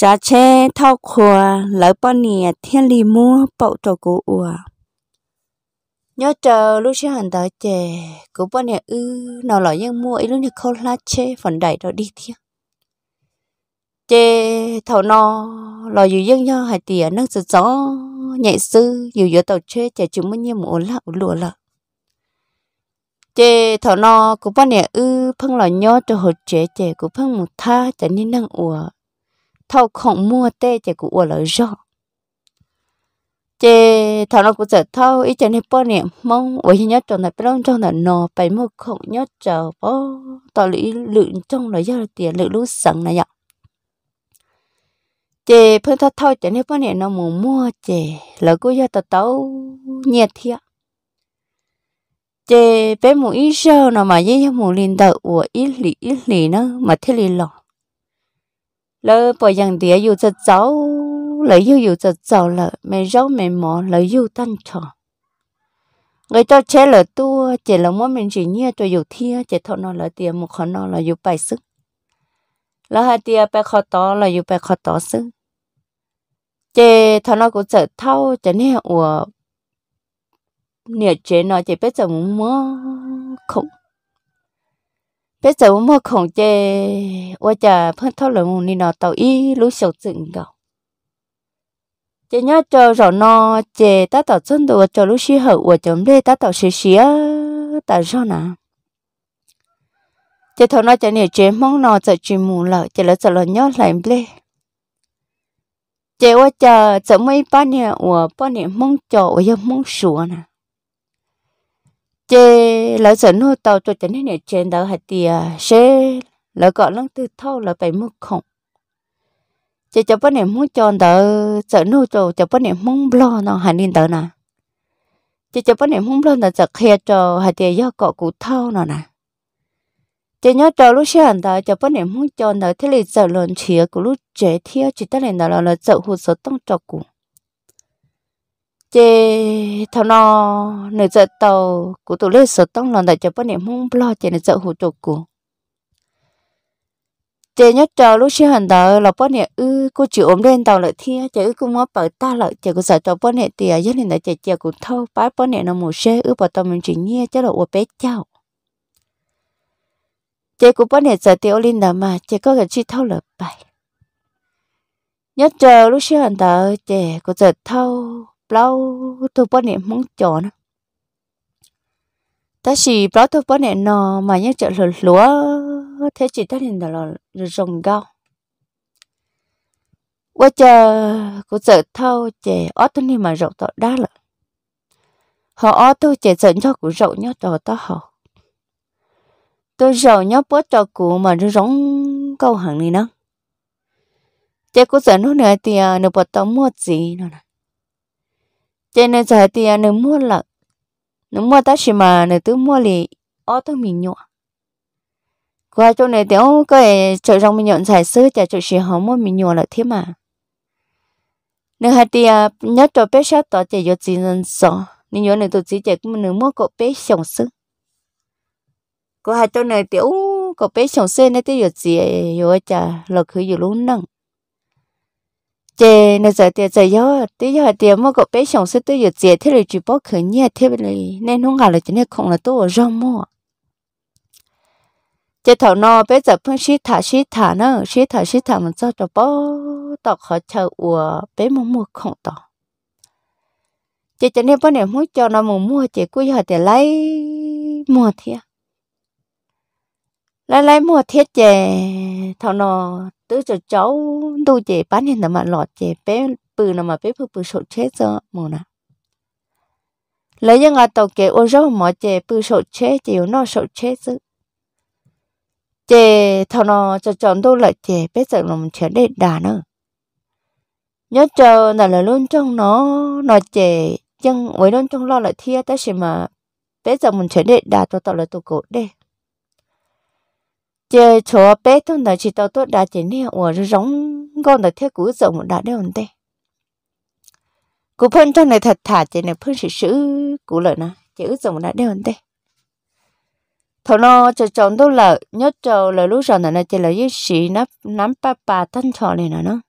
cha che thao khoa lỡ bao nhiêu thiên lý mua, bậu trò cụ ủa. Nhớ chờ lúc xưa hẳn tới chè cụ bao nhiêu ư nào lỡ những mua, ý lúc như khâu lá chê, phần đẩy rồi đi theo chê thầu nó lò dù dân nhau hai tiền nâng sự gió nhạy sư dù giữa tàu chê chè chúng mới như một lạ lụa lợ chê thầu nó cụ bao nhiêu ư phân lò nhớ cho hồ chè chè cụ phân một tha, chả nên năng ủa thâu không mua tê chỉ cụ ủa lợi rõ chè thằng nó cũng sợ thâu ý chân hết bao niệm mong ở hiện trong này bên trong này nọ phải mua không nhớ chờ bó tao lý lượng trong này giờ tiền, lượng lúc sẵn này ạ. Chè phân thâu thâu chân hết bao niệm nó muốn mua chè là cũng giờ tao tao nhiệt thiệt chè bé một ít sơ nó mà với một linh đợi của ít lì ít lì nó mà thế lì lỏng lỡ bỏ dằng địa dù cho cháu, lỡ yêu yêu cho cháu lỡ mẹ rau mẹ mỏ, lỡ yêu tan trò. Người ta chế lỡ tua chỉ là mỗi mình chỉ nhia, cho yêu thia chỉ thọ nó lỡ tiền một khó nó là yêu bài sức. Lỡ hai tiền bài khó to là yêu bài khó to sức. Chế thọ nó cũng sợ thâu chỉ nè ủa. Nè chế nó chỉ biết giờ muốn mơ không bây giờ mua không chê ôi chà phân thâu là một nọ tàu y lũ sầu dựng gạo chê nhá cho rõ nó chê ta tàu chân đồ cho lũ xí hậu của chấm đê ta tàu xí xí ta rõ nè chê thầu nó chê nè chê mong nó chê chì mù lợ chê là chê là nhó lại bê chê ôi chà chê mấy ba nè của ba nè mong chọ ôi mong sủa nè chế lỡ sợ nô tàu cho chân này trên đó hạt tiề à, sẽ lỡ gọi lăng tư thâu lỡ bảy mua khổng chế cho bữa này muốn cho đỡ sợ nô cho cho bữa này muốn lo nó hạt nên đỡ nè chế cho bữa này muốn lo nó giật khe cho hạt tiề do cọ cụ thâu nó nè chế nhớ cho lúc sáng đó cho bữa này muốn cho đỡ, thế là sợ lần chia của lúc chế thiêu chỉ tới là là là sợ hồ sơ tông cho cụ chê thằng nó nửa giờ tàu của tụi lấy sợ tông lần đại cho bữa niệm mông lo chê nửa giờ hồ trục của. Chê nhớ chờ lúc xưa hẳn đạo là bữa niệm ư, cô chịu ốm lên tàu lại thia, chê ư cũng mua bảo ta lại, chê có sợ cho bữa niệm tiền nhất là đại chê cũng thâu, bái bữa niệm nó mù xe ư bảo tao mình chỉ nghe cho là ô bé chào. Chê cô bữa niệm giờ tiêu lên đó mà, chê có cái chi thâu là bài nhớ chờ lúc xưa hẳn đạo chê cô giờ thâu bao tôi bữa niệm mong chờ nó. Ta chỉ bao tôi bữa niệm nọ mà nhớ chợ lúa lúa, thế chỉ ta nhìn là rồng cao qua chờ cô sợ thâu chè ó tôi đi mà rộng tọt đá là họ ó tôi chè dẫn cho cụ rộng nhớ trò ta họ. Tôi rộng nhớ bớt cho cụ mà nó giống câu hàng này nó. Chè cô sợ nó nữa thì nó bớt tao mua gì nữa nè cho nên giờ thì à, nó mua là nó mua ta chỉ mà nó tự mua thì ô tô mình nhọ qua chỗ này tiểu cái chỗ trong mình nhọn xài sư chả chỗ chỉ họ mua mình nhọ là thế mà. À, nếu hai tia nhớ cho bé sát tỏ chỉ cho gì nên sợ nên nhớ này tôi chỉ chỉ cũng nửa mua cậu bé sống sư có hai chỗ này tiểu cậu bé sống sữa này giờ gì rồi chả là luôn nâng chè nó giờ tiền giờ yo tí giờ tiền mà có bé sống sẽ tôi giờ chết thế là chỉ bỏ khởi nhẹ thế này nên không ngờ là chỉ nên không là tôi ở rong mua chế thầu nó bé giờ phân xí thả xí thả nó xí thả xí thả mình cho cho bỏ tao khó chờ ủa, bé mà mua không tao chế cho nên bữa này muốn cho nó mà mua chế cuối giờ tiền lấy mua thiệt lấy lấy mua thiết chế thầu nó tứ cho cháu tu chè bán hiện mà lọt chè bé bự nào mà bé bự bự sổ chết cho mồ nè lấy những ngà tàu kế ô rau mỏ chè bự sổ chết chè nó sổ chết chứ. Chè thằng nó cho chọn đâu lại chè bé sợ lòng chế để đà nữa. Nhớ chờ là là luôn trong nó nó chè chân với luôn trong lo lại thia tới gì mà bé giờ mình chế để đà cho tao là tụ cổ đây chế chỗ bé thôi là chỉ tao tốt đã chỉ nè ở giống con là theo cú rộng đã đeo đây cú phân trong này thật thả chỉ này phân sự sự cú lợi nè chỉ ước rộng đã đeo thằng nó cho chồng đâu là nhớ cho là lúc rồi là chỉ là cái sĩ nắp, nắm ba ba thân trò này nè nó.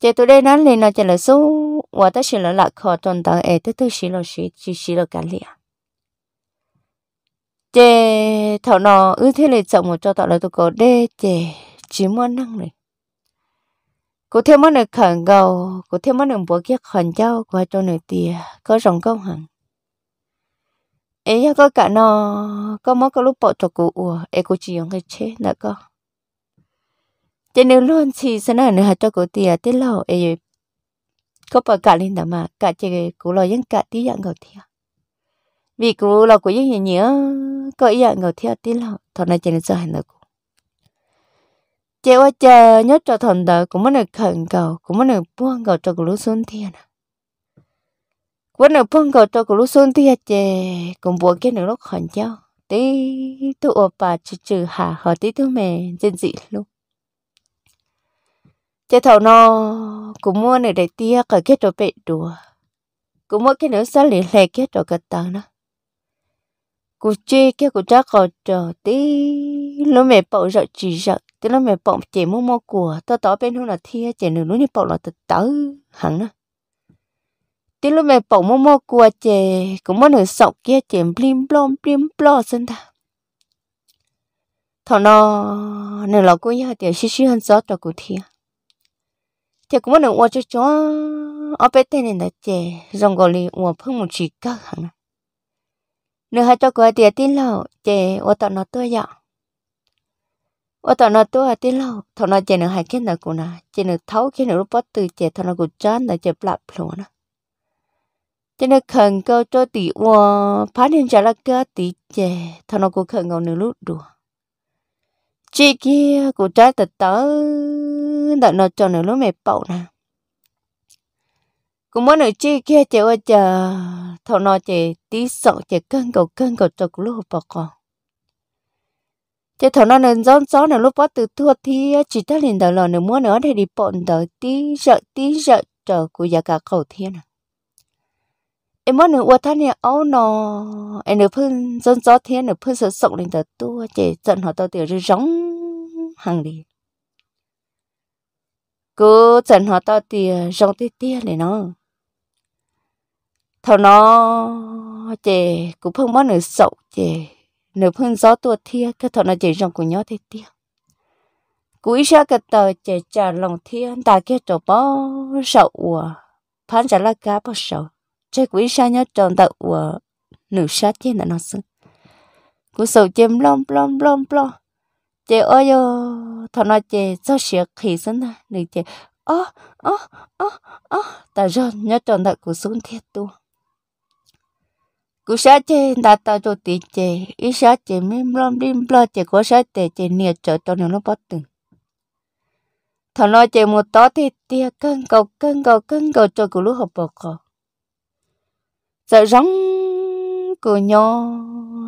Chị tụi đây nắm lên nó chỉ là số và tất chỉ là lạc khó tuần tao ấy tới tôi sĩ là sĩ chỉ sĩ là cả liền chị thầu nó ư thế là chồng một cho tao là tôi có đê chị chỉ muốn năng này cô thêm món này khẩn cầu cô thêm món này bố kia khẩn cháu qua cho này tìa, có rộng công hẳn ấy có cả nó có món có lúc bỏ cho cô ủa ấy cô chỉ dùng cái chế nữa có cho nên luôn thì sẽ nói nữa cho cô tìa, tiết lâu ấy có bỏ cả lên đó mà, cả chị cô lo những cả tí dạng ngầu thiệt vì cô lo của những gì nhớ, có ý dạng ngầu thiệt tiết lâu thôi này cho nên sợ hành được chị ơi, chờ nhớ cho thần đỡ cũng muốn được khẩn cầu cũng muốn được buông cầu cho cô lúc xuân thiên à vẫn được buông cầu cho cô lúc xuân thiên chị cũng buông cái nữa lúc khẩn cháu. Tí tu ô bà chữ chữ hà họ tí tu mẹ trên dị luôn. Chị thầu nó cũng mua này để tia cả cái trò bệ đùa. Cũng mua cái nữa sao liền lẹ cái trò cả tăng đó cô chê cái cô chắc còn chờ tí lúc mẹ bảo rợ chỉ rợ tí lúc mẹ bảo chỉ mua mua của tao tỏ bên hông là thia, chỉ nửa núi như bảo là tật tớ, hẳn đó tí lúc mẹ bảo mua mua của chè cũng mua nửa sọc kia chè blim blom blim blom, xin ta thằng nó nửa lọ cô nhà tiểu xí xí hơn gió cho cô thia. Chị cũng mua nửa uo cho chó ở bên tên này là chè rong gọi li uo phương một chỉ cơ hẳn nửa hai cho cô tiệt tin lâu chị ô tận nó tôi dọ. Ô tận nó tôi tin lâu thằng nó chị nửa hai cái nào cũng nè chị nửa thấu cái nửa bắt từ chị thằng nó cũng chán là chị lặp luôn nè chị nửa khẩn câu cho tỷ qua phá nên trả là cái tỷ chị thằng nó cũng khẩn câu nửa lúc đùa. Chị kia cũng trái từ tớ, đợi nó cho nửa lúc mẹ bậu nè cũng muốn ở chi kia chị ơi chờ thầu nó chị tí sợ chị cân cầu cân cầu cho lúc bà con chị thầu nó nên gió gió này lúc bắt từ thua thì chỉ ta liền đợi lò nếu muốn nữa để đi bọn đợi tí sợ tí sợ chờ của gia cả cầu thiên à. Em muốn nữa qua thanh này áo nó em được phun gió gió thiên được phun sợ sợ lên đợi tua, chị giận họ tao tiểu rồi giống hàng đi. Cứ giận họ tao tiểu giống tía tía này nó thầu nó chè, cũng không bao nửa sậu chè, nửa phân gió tua thia, cái thầu nó chè trong của nhó thế tia cúi ra cái tờ chè trà lòng thiên ta kia trò bó sậu ủa phán trả lá cá bó sậu. Chè cúi ra nhó tròn tờ ủa nửa sát trên là nó sưng cú sậu chém lom lom lom lom. Chè ơi yo thầu nó chè cho sẹo khí xưng nè nửa chè, ơ ơ ơ ơ, ta rồi nhớ tròn tờ cú xuống thiệt tu cú sát chế đã tạo cho tí chế ý sát chế mìm lom dim lo chế có sát chế chế nia trở cho nó bắt từng thằng nói chế một tó thì tia cân cầu cân cầu cân cầu cho cú lúc học bậc cò. Sợ rong cú nhó,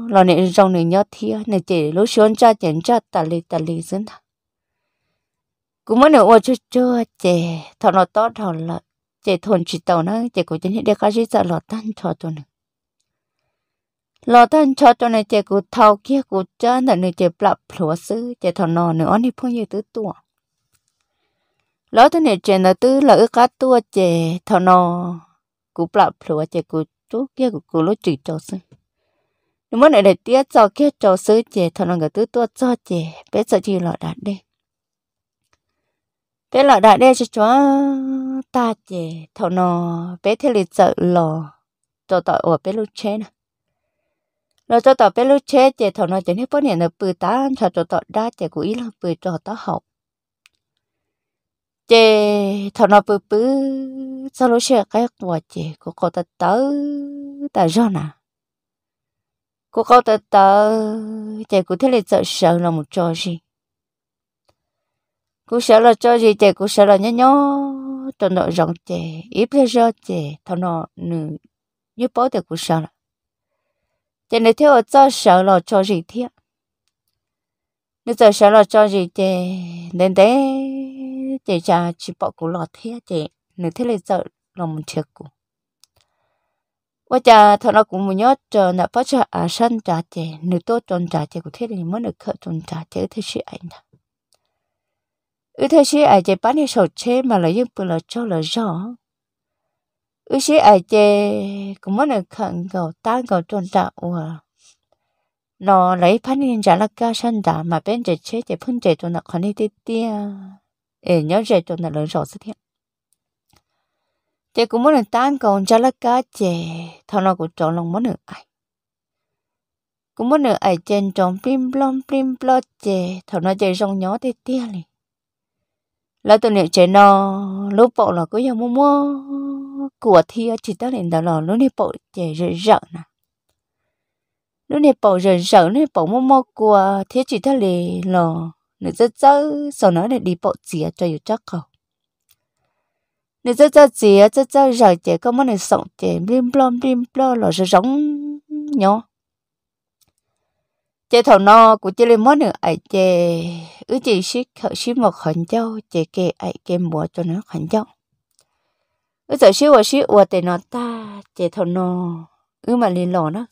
lo này rong này nhó thia, này chế lúc xuống cha chế cha tà lì tà lì dân thà. Cú mới nè ô cho cho chế thằng nó tó thằng là chế thôn chỉ tàu nó chế cú chính hiện để cá gì sợ lọt tan cho tôi nữa lo thân cho cho này chị cụ thâu kia cụ chân là này chị bập lúa sư chị thằng nò nữa đi phong như tứ tua lo thân này chị là tứ là ước cá tua chị thằng nò cụ bập lúa chị cụ chú kia cụ cụ lúc chỉ cho sư nếu mà này để tiếc cho kia cho sư chị thằng nò người tứ tua cho chị bé sợ chi lo đạt đi bé lo đạt đi cho cho ta chị thằng nò, bé thế lịch sợ lo cho tội ở bé lúc chết nè nó cho tao bé lúc chết, chị thằng nó chỉ hết bao nhiêu là bự tá cho cho tao đa chị cũng ý là bự cho tao học chị thằng nó bự bự, sao lúc chết cái quả chị của cô ta tớ ta do nè. Của cô ta tớ, chị cũng thấy là sợ sợ là một trò gì. Cô sợ là trò gì, chị cũng sợ là nhớ nhớ cho nó rộng chị, ít bây giờ chị thằng nó nữ như bố thì cũng sợ là cho nên theo cho sợ là cho gì thế nếu giờ sợ là cho gì thì đến đấy thì cha chỉ bỏ cụ lọt thế chị nếu thế là giờ là một chiếc cụ và cha thằng nó cũng muốn nhớ chờ nãy bắt cho à sân trả chị nếu tôi chọn trả chị cũng thế thì mới được khởi chọn trả chị thế sự anh ta ư thế sĩ ai chế bán đi sầu chế mà là giúp là cho là rõ ư ai cũng muốn được lấy bán đi trả là ca sân đã mà bên chế chế chế phun chế trôn nó còn đi tít tia ê nhớ chế trôn nó lớn rõ sự thiệt cũng muốn được tan cầu trả là ca chế thằng nó cũng chọn lòng muốn được ai. Cũng muốn được ai trên trong plim plom plim plot chế thằng nó chơi rong nhỏ tít tia liền là tụi niệm chế nó lúc bộ là có mua mua của thi chỉ ta lên đó là lúc này bộ chè rỡ rợ nè. Lúc này bộ rỡ rợ lúc bộ mua mua của thi chỉ ta lên là nữ rất rất sau đó để đi bộ chè cho yêu chắc cầu nữ rất rất chia rất rất rợ chè có mấy này sống chế blim blom blim blom là giống nhau chế thầu no của chế lên món nữa ai chế ứ chị xí khẩu xí một khẩn châu chế kê ai kê mùa cho nó khẩn châu. เออจะชื่อว่าชื่อว่าแต่นอตาเจทนอเออมาลินหล่อนะ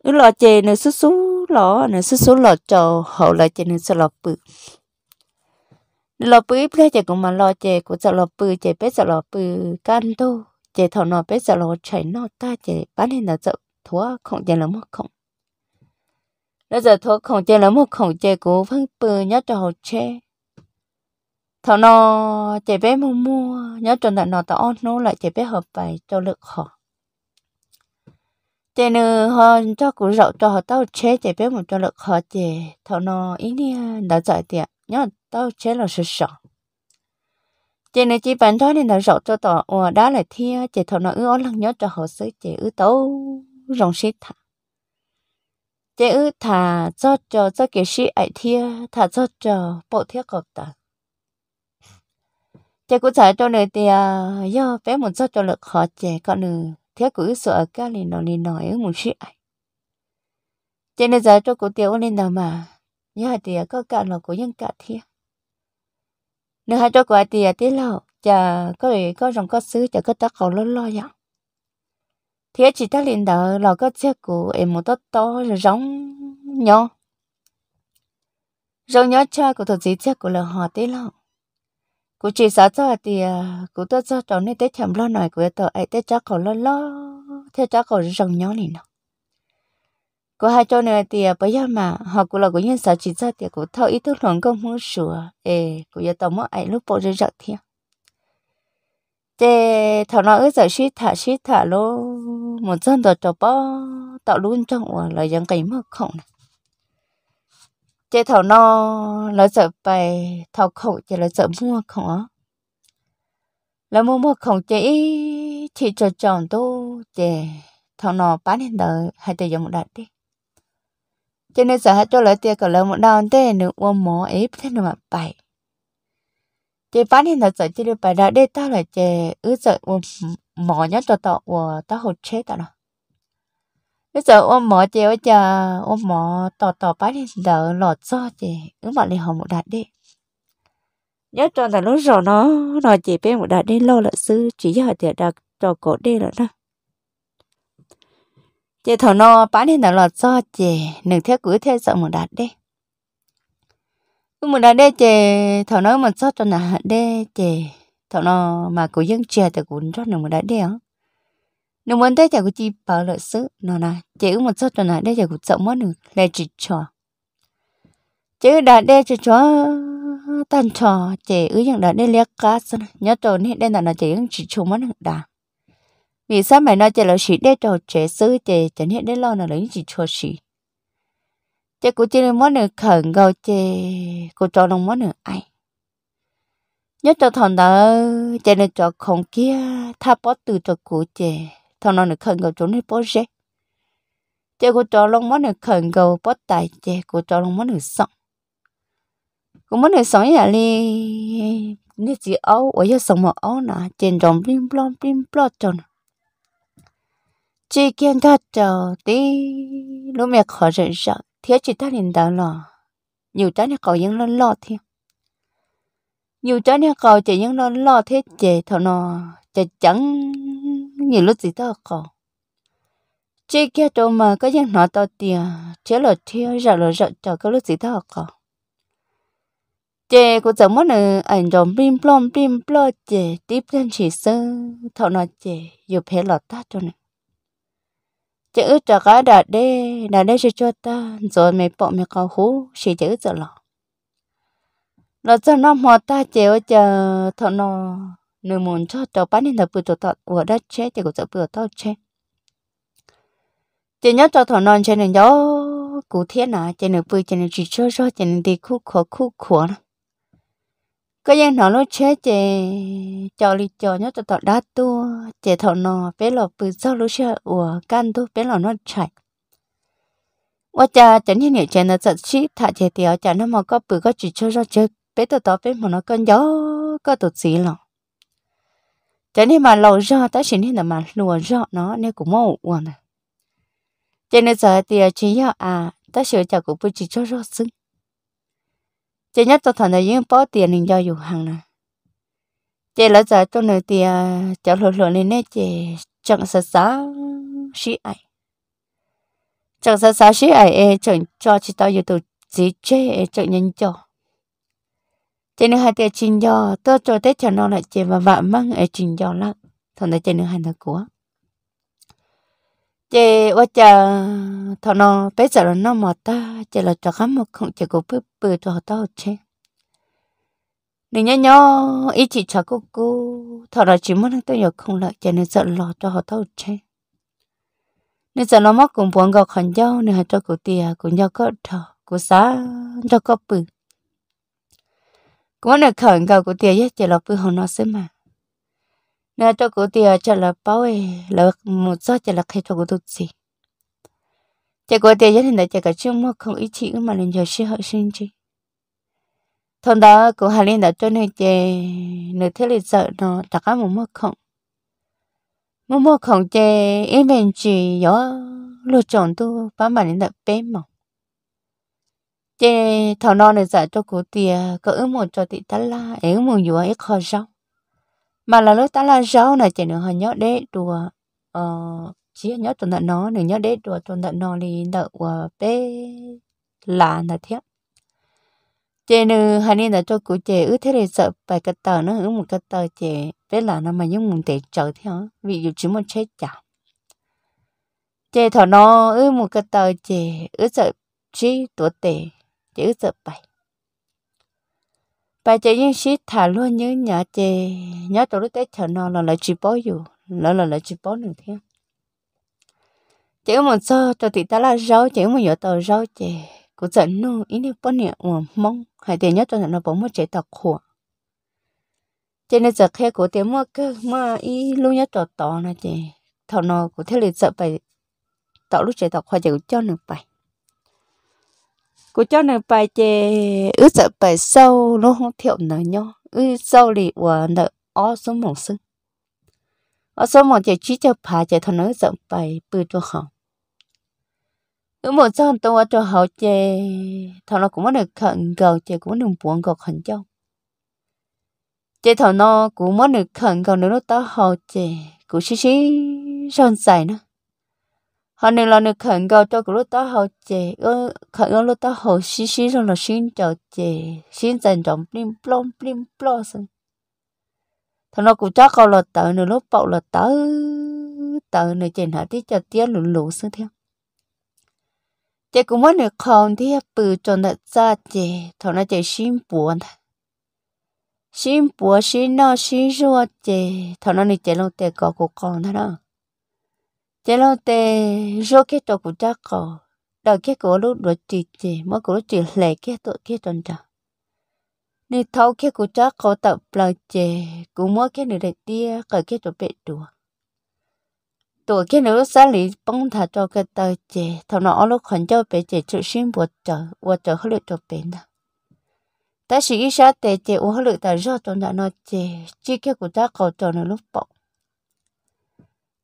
เออหล่อเจเนื้อสู้ๆหล่อเนื้อสู้ๆหล่อจอเขาหล่อเจเนื้อสลบปึกหล่อปึกเพื่อเจกูมาหล่อเจกูจะหล่อปึกเจเป็ดจะหล่อปึกกันโตเจทนอเป็ดจะหล่อใช้นอตาเจบ้านเห็นเราจะทัวของเจละมกของแล้วจะทัวของเจละมกของเจกูพิ่งปืนยัดจะเขาเช่ thằng nó chạy bé mua mua nhớ cho tận nó tao nó lại chạy bé hợp bài cho lực họ chạy nữa họ cho cụ rậu cho họ tao chế chạy bé một cho lực họ chạy thằng nó ý đi à, đã giải tiệt nhớ tao chế là sự sợ. Chị này chỉ bán thôi nên là rộ cho tao ủa đã lại thia chị thằng nó ư lăng nhớ cho họ xứ chị ư tao rồng xít thả. Chế ư thả cho cho cho kiểu sĩ ấy thia thả cho cho, bộ thiết cọp ta chế cũng chạy cho người thì à, do bé muốn cho cho lực họ trẻ con nữ thế cũng sợ cái này nó liền nói một chuyện cho nên giờ cho cô tiêu lên nào mà. Nhớ thì có cả là của dân cả thế, nếu hai cho quả thì tí lâu chả có thể có rồng có sứ chả có tác khẩu lo lo vậy thế chỉ ta liền đỡ là có chiếc của em một tốt to rồi giống nhỏ. Rồi nhỏ cha của thật gì chiếc của là họ tí lâu cô chị sợ cho thì à, cô tôi cho cháu nên tới chậm lo này của tôi ấy tới chăm khổ lo lo theo cháu còn rong nhỏ này nọ cô hai cháu này thì à, bây giờ mà họ cũng là của nhân xã chỉ cho thì cô thâu ý thức luận công muốn sửa. Ê của giờ tao mới ấy lúc bộ rồi rạc thiệt. Thế thằng nó ở giờ suy thả suy thả lô, một dân đồ cho bao tạo luôn trong là dân cái mà không này thế thằng nó là giờ bài thảo khẩu chế là sợ mua không á. Là mua mua không chế chỉ cho chồng tu chế thảo nó bán hiện đời hay tự dùng đặt đi. Cho nên sợ hết cho lại tiền còn lại một đòn thế nữa uống mỏ ép thế nữa mà bài chế bán hiện đời sợ chị được bài đã để tao là chế ứ sợ mỏ nhá cho tao và tao hụt chết tao nào bây giờ ôm mỏ chị bây chờ ôm mỏ tò tò bán đi đỡ lọt cho chị. Ứ mà liền họ một đạt đi. Nhớ cho là lúc rồi nó nó chỉ bé một đạt đi lâu là sư chỉ giờ thì đặt cho cổ đi rồi đó. Chị thằng nó bán đi đỡ lọt cho chị. Đừng theo cưới theo sợ một đạt đi. Cứ một đạt đi chè thằng nó một sót cho nà đi chè thằng nó mà cố dân chè thì cũng rất là một đạt đi á nếu muốn tới chả của chị bảo lợi sự, nó nè chè một số tuần này đê chè của sợ mất được lại chỉ cho chứ đã đê chè cho tan cho chị ứ những đã đê liếc cá sơn nhớ trâu này đây là nó chỉ những chỉ chung mất được đã vì sao mày nói chị là chỉ đê cho chị sư chị chẳng hiện đê lo là lấy chỉ cho chỉ chế cô chỉ món được khẩn cầu chị, của cho nó món được ai? Nhớ cho thằng đó chị là cho không kia tha bỏ từ cho cô chị thằng nó nó khẩn cầu chỗ này bó rẻ chế cô cho nó món nó khẩn cầu bó tài chế cô cho nó món nó sống. Cô món nó sống nhà li như chỉ ấu ở nhà sống mà ấu nà trên rồng blim blom blim blom cho nó chỉ kiên thắt cho tí, lúc mẹ khó rời rời thiếu chỉ ta liền đạo lò nhiều trái này cậu những lo lo thế nhiều trái này cậu chỉ những lo lo thế chế thằng nó chỉ chẳng nhiều lúc gì đó có chỉ kia đâu mà có những nó to tiền chế là theo, rồi là rồi cho cái lúc gì đó có chè của chồng muốn là ảnh rồng bim plom bim plo chè tiếp lên chỉ sơ thọ nó chè dù phải lọt ta cho này chè ước cho cá đạt đê đạt đê cho ta rồi mày bỏ mày cao hú chỉ chè ước cho lọ lọ cho nó mò ta chè ở chờ thọ nó nếu muốn cho cháu bán nên là bự tổ tọt ở đất chế thì cũng sẽ bự tàu chế chỉ nhớ cho thọ non trên này, nhớ, cụ thiết nà trên này bự trên này chỉ cho cho trên này đi khu khó khu khó nè. Cái dân nó lúc chế cho đi cho nhớ cho tọt đá tu chế thọ nọ bé lọ bự sau lũ chế của can tu bé lọ nó chạy. ว่าจะจะนี่เนี่ยเจนจะชีพถ้าเจเดียวจะนั่นมันก็ปืก็จิตช่วยเราเจอเป็ดตัวต่อเป็นมันก็ย่อก็ตัวสีหรอก cho nên mà lâu rõ ta chỉ nên là mà lùa rõ nó, nên cũng mau uổng này cho nên giờ thì à ta sửa cho cũng phải chỉ cho rõ xứng. Cho nhất tôi thằng này những bỏ tiền nên cho dùng hàng này chị là giờ tôi nói thì cho lùa lùa nên nên chỉ chẳng sợ sợ sĩ ai chẳng sợ sợ sĩ ai chẳng cho chỉ tao yêu tụi chị chơi chẳng nhân cho cho nên hai tiệt trình do tôi cho tết cho nó lại chế và vợ mang ở trình do lắm. Thằng này cho nên hai thằng của chị ở chờ thằng nó bây giờ là nó mà ta chế là cho khám một không chế của bự bự cho tao chứ nên nhớ nhớ, ý chỉ cho cô cô thằng đó chỉ muốn tôi nhớ không lại cho nên sợ lo cho họ tao chứ nên giờ nó mất cùng buồn gặp khẩn nhau nên hai cho cô tia cũng nhau có thọ, cô xá, cho có bự cũng nè khẩn cầu của tia nhất chỉ là bự hơn nó xí mà. Nè cho của tia chỉ là bao ấy là một số chỉ là khi cho của tôi gì chỉ của tia nhất là chỉ cả chung mất không ý chí mà nên giờ sẽ học sinh chứ. Thằng đó của hà liên đã cho nên chỉ nửa thế lịch sợ nó tất cả một mất không. Một mua không chê em bên chỉ gió lựa chọn tu bán mà đến đợt bé mỏng chê thằng non này giải cho cụ tiề có ứng một cho tị ta la ứng một vừa ít khó rau. Mà là lúc ta la rau này chê nữa họ nhớ đế đùa ờ chỉ nhớ tuần tận nó nữa nhớ đế đùa tuần tận nó thì đậu bé là là thế chê nữa hai nên là cho cụ chê ứ thế này sợ bài cái tờ nó ứng một cái tờ chê bé là nó mà những muốn để chờ theo vì dù chỉ một chết chả. Chê thằng nó ư một cái tờ chê ứ sợ chi tuổi tệ chữ ư bài bảy bài chê những shit thả luôn như nhà chị nhớ tổ lúc tết chờ nó là lại chỉ bó dù là là lại chỉ bó nữa theo chị một số cho thì ta là rau chị một nhớ tờ rau chị cũng giận nó ý niệm bó nè mong hay để nhớ cho nó bóng một chế tạc khổ. Cho nên giờ khi của tiếng mua cơ mà ý luôn nhớ tỏ tỏ nè chị thầu nó của thế lịch sợ bài tạo lúc chạy tỏ khoa cũng cho được bài của cho nên bài chè, ước sợ bài sâu nó không thiệu nở nhau ư sâu lì của nợ ó số một sưng ó số một chè chỉ cho phá chè thằng nó sợ bài bự cho họ ư một sao tôi cho họ chè thằng nó cũng được khẩn cầu chè cũng được buồn cầu khẩn châu. Chè thằng nó cũng muốn được khẩn cầu nữa nó tao họ chè cũng xí xí son dài nữa họ nên là được khẩn cầu cho cái lúc đó họ chế, ơ, khẩn cầu lúc đó họ xí xí rồi là xin cho chế xin dành trọng plim plom plim plom xong. Thằng nó cũng chắc câu là tớ nữa, lúc bậu là tớ tớ nữa chị hả tí cho tiếc lũ lũ xong theo. Chế cũng muốn được khẩn thì bự cho nó ra chế thằng nó chế xin buồn xin bùa, xin nó xin rùa chế thằng nó đi chế lâu tè có của con thằng nó chế lo tê rô cái trò của cha cỏ đầu cái cổ lúc đó chỉ chè mỗi cổ lúc chỉ lẻ cái tội cái tròn trà nè thâu cái của cha cỏ tập lời chè cũng mỗi cái này đại tia cởi cái trò bệ đùa tuổi cái nữ xã lý bông thả cho cái tờ chè thầu nó lúc khẩn cho bệ chè chịu xin bùa chờ bùa chờ hơi lệ cho bệ nè ta sĩ ít sát tệ chế u hơi ta rô trong đó nó chế chỉ cái của ta cầu cho nó lúc bọc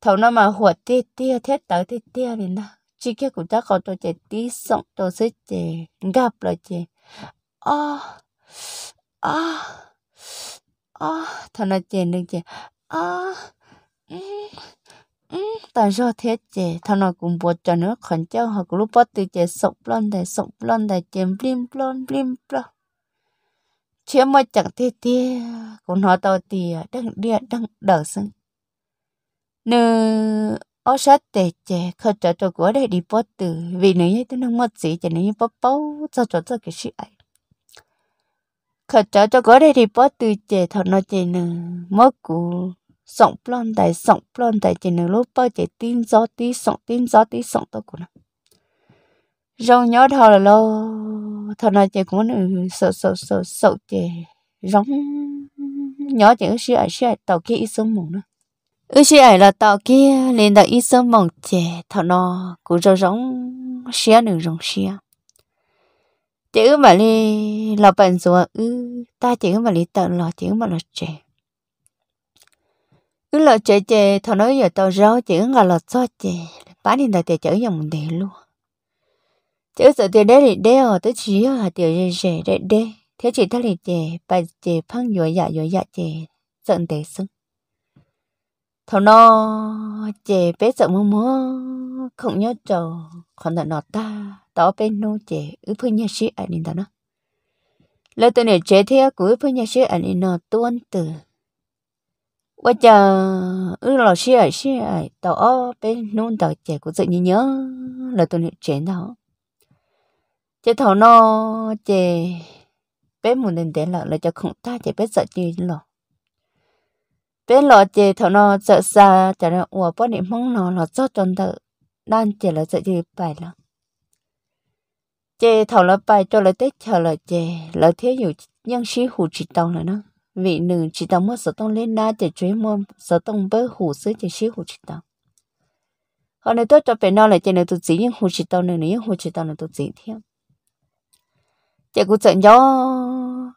thầu nó mà huột tia tia thế tới tia tia thì nó chỉ cái của ta cầu tôi chế tí sống tôi sẽ chế gặp lại chế à à à thằng nó chế được chế à ừ, ừ, ta rõ thế chế thằng nó cũng buộc cho nó khẩn cho họ lúc bắt từ chế sống lên để sống lên để chế blim blim blim blim chiếm mà chẳng thế tia cũng nó tao tia đang địa đang đỡ sưng nè ở sát tệ chè khờ trở trở của đây đi bắt từ vì nữ như tôi không mất gì nữ như bắt bao cho cho cho cái sự ấy. Khờ trở trở của đây đi bắt từ chè thằng nó chè nè mất cụ sống plon đại sống plon đại chè nè lúc bao chè tin gió, tí sống tin gió, tí sống tao của nó. Rong nhớ thọ là lo thằng nó chè cũng nữ sợ sợ sợ sợ chè rong nhớ chè sự ấy sự ấy, tàu kia ít sống mù nữa ư chị ấy là tàu kia lên đã ít sớm mong chè thọ nó cũng rong rong xía nữa rong xía chị ư mà đi là bệnh rồi ư, ta chị ư mà đi tận là chị ư mà là chè ư là chè chè thọ nó giờ tàu rau chị ư là là cho chè bán đi là chè chở dòng để luôn. Chứ sợ tiền đấy thì đeo ở ờ, tới chỉ à tiền rẻ rẻ đế thế chị thấy thì chè bà chè phăng dội dạ dội dạ chè giận để sưng thầu nó chè bé sợ mơ mơ không nhớ trầu còn là nó ta tao bên nô chè ư phơi nhà sĩ anh nên nó lời tên này chè thế của ứ phương nhà sĩ anh nên nó tuân từ. Bây giờ ư lò sĩ ấy sĩ ấy tao ở bên nôn tao chè của tự nhiên nhớ. Lời tên này chè đó. Chè thầu nó chè bé muốn đến đến là là cho không ta chè bé sợ gì lọ bé lọ chè thọ nó sợ xa, chả nó ủa bao niệm mong nó nó cho tròn thợ. Đan chè là sợ gì bài là chè thọ là bài cho là tết chờ là chè là thế nhiều nhân sĩ hủ chỉ tông là nó. Vị nữ chỉ tông mất sợ tông lên na chè chuối mua sợ tông bơ hủ sứ chè sĩ hủ chỉ tông họ này tôi cho bé nó là chè này tôi chỉ những hủ chỉ tông này những hủ chỉ tông này tôi chỉ theo. Chè cũng sợ gió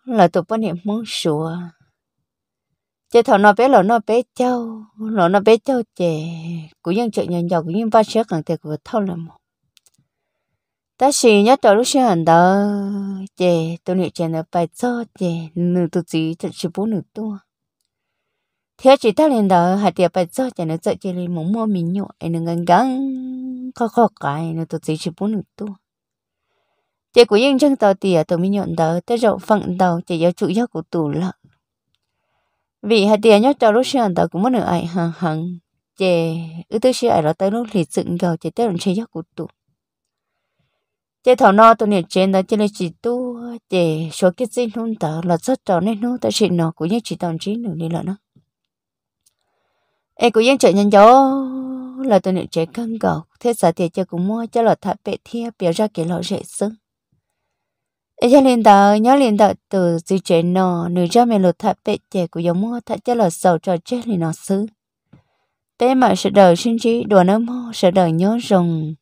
là tôi bao niệm mong sủa chế thọ nó bé lò nó bé châu lò nó bé châu chè. Cũng nhân chuyện nhân giàu cũng dân ba sẽ cần thiệt của thâu là một. Ta chỉ nhớ tới lúc sáng đó, chè, tôi nghĩ chè nó bài cho chè, nửa tu gì thật sự bốn nửa tu thế chỉ ta lên đó, hạt tiền bài cho chè nó chạy chè lên muốn mua mình nhọ anh đừng ngang ngang khó khó cái, nửa tu gì chỉ bốn nửa tu chè của dân chân tàu tiền tôi mới nhận đó, tới rộng phận đầu, chè giáo chủ giáo của tù lợ vì hạt tiền nhớ cho lúc xưa tao cũng muốn được ai hàng hàng chè ư tư xưa ai đó tới lúc thì dựng gạo chè tới lần chơi giấc của tụ chè thảo no tụi niệm trên đó chè là chỉ tu chè số cái gì luôn tao là rất trò nên nó tại chỉ nó cũng như chỉ tao chỉ nữa đi là nó em cũng yên trợ nhân gió, là tụi niệm chè căng gạo thế sao thì chè cũng mua cho là thả bệ thia biểu ra cái lọ rẻ sưng ấy cho nên đó nhớ liền đó từ từ chế nó nửa cho mẹ lột thạch bệ chế của giống mua thạch cho là sầu trò chết thì nó xứ. Bé mà sợ đời sinh trí, đùa nó mua sợ đời nhớ rồng